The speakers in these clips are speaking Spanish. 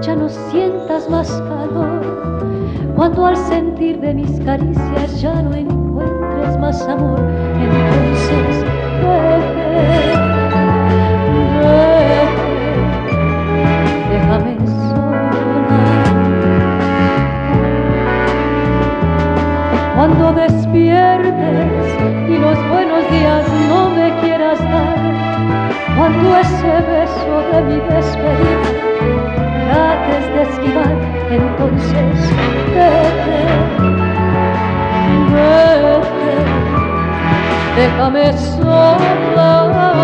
ya no sientas más calor. Cuando al sentir de mis caricias ya no encuentres más amor, entonces bebé. Cuando ese beso de mi despedida trates de esquivar, entonces vete, vete, déjame sola.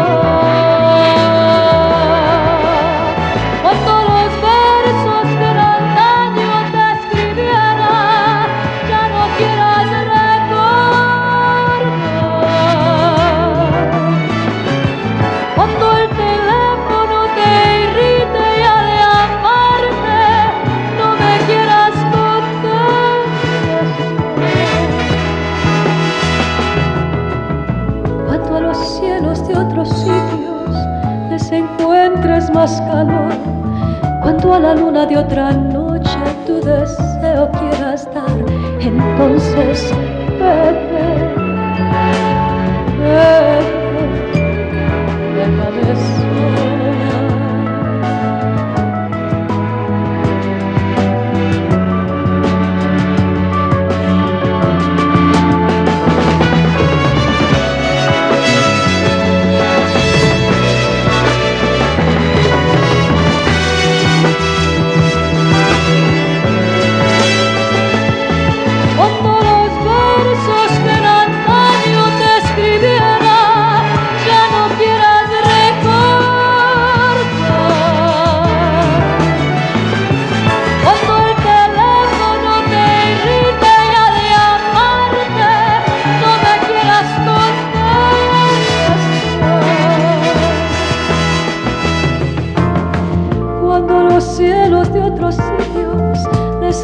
Más calor. Cuando a la luna de otra noche tu deseo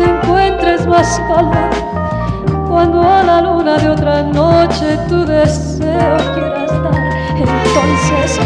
encuentres más calor. Cuando a la luna de otra noche tu deseo quieras dar, entonces